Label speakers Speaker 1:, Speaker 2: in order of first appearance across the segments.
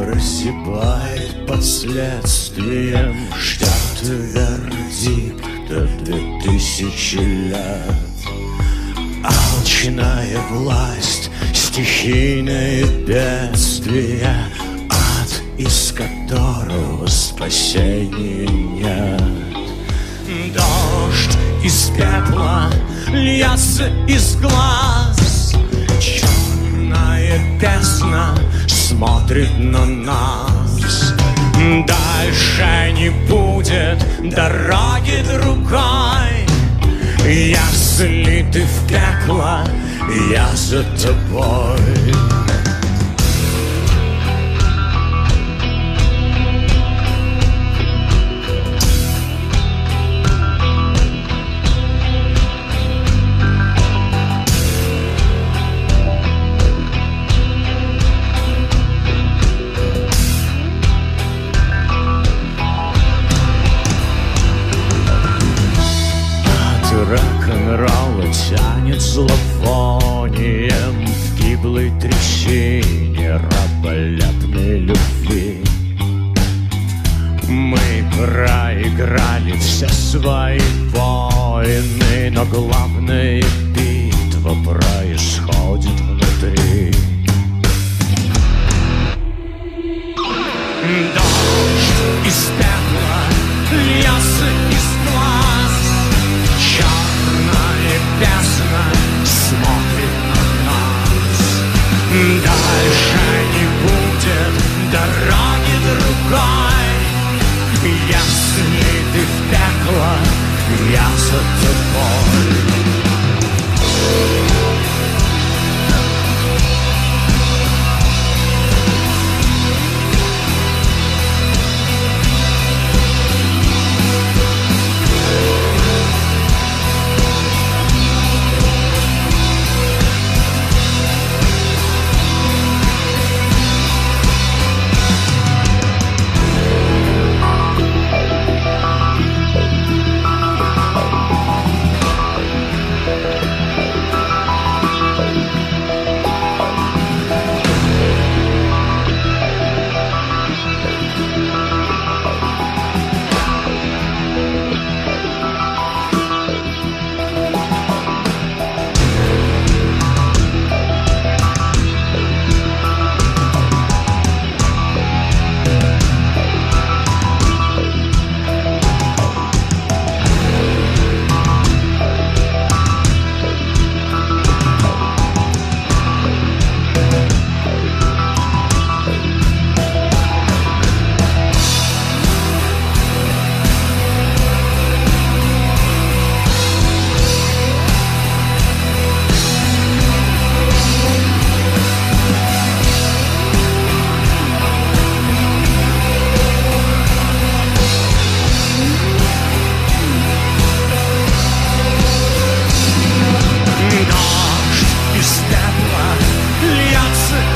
Speaker 1: прозябает под следствием Ждет вердикта две тысячи лет. Алчная власть, стихийное бедствие Ад, из которого спасения нет. Дождь из пепла льется из глаз. Черная песна смотрит на нас. Дальше не будет дороги другой. Если ты в пекло, я за тобой рок-н-ролла тянет зловонием В гиблой трещине раболепной любви. Мы проиграли все свои войны Но главная битва происходит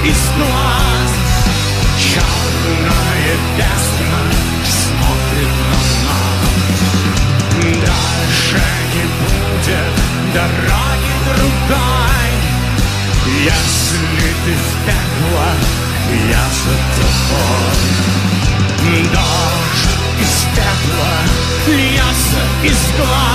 Speaker 1: льется из глаз Черная песня смотрит на нас Дальше не будет дороги другой Если ты в пекло, я за тобой Дождь из пепла льется из глаз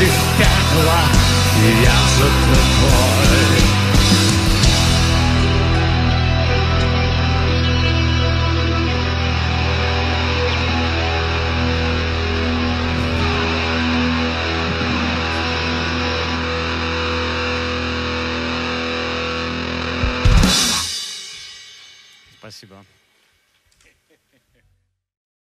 Speaker 1: из пекла Я за тобой Спасибо.